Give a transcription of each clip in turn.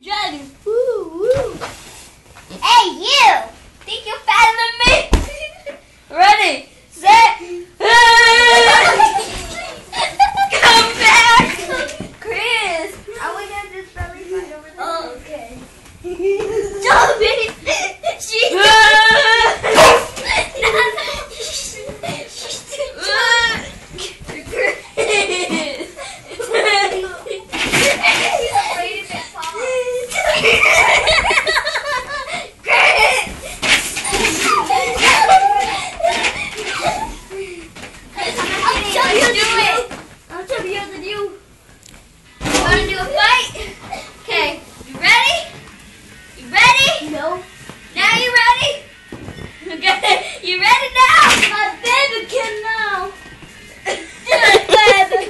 Jenny, Woo, woo. Hey, you! Think you're fatter than me? do a fight? Okay, you ready? You ready? No. Now you ready? Okay, you ready now? My baby can now. baby.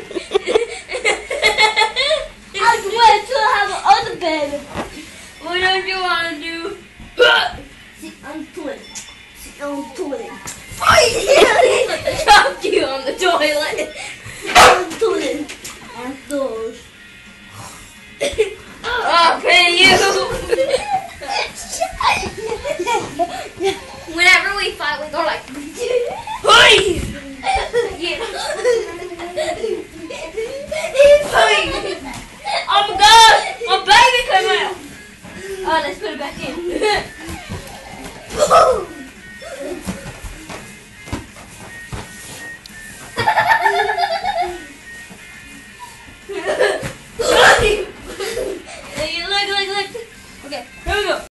I swear to have another baby. What do you want to do? Sit on toilet. Sit on toilet. Chopped you on the toilet. oh, you! Whenever we fight, we go like, hey! yeah. Oh my god! My baby came out! Oh, let's put it back in.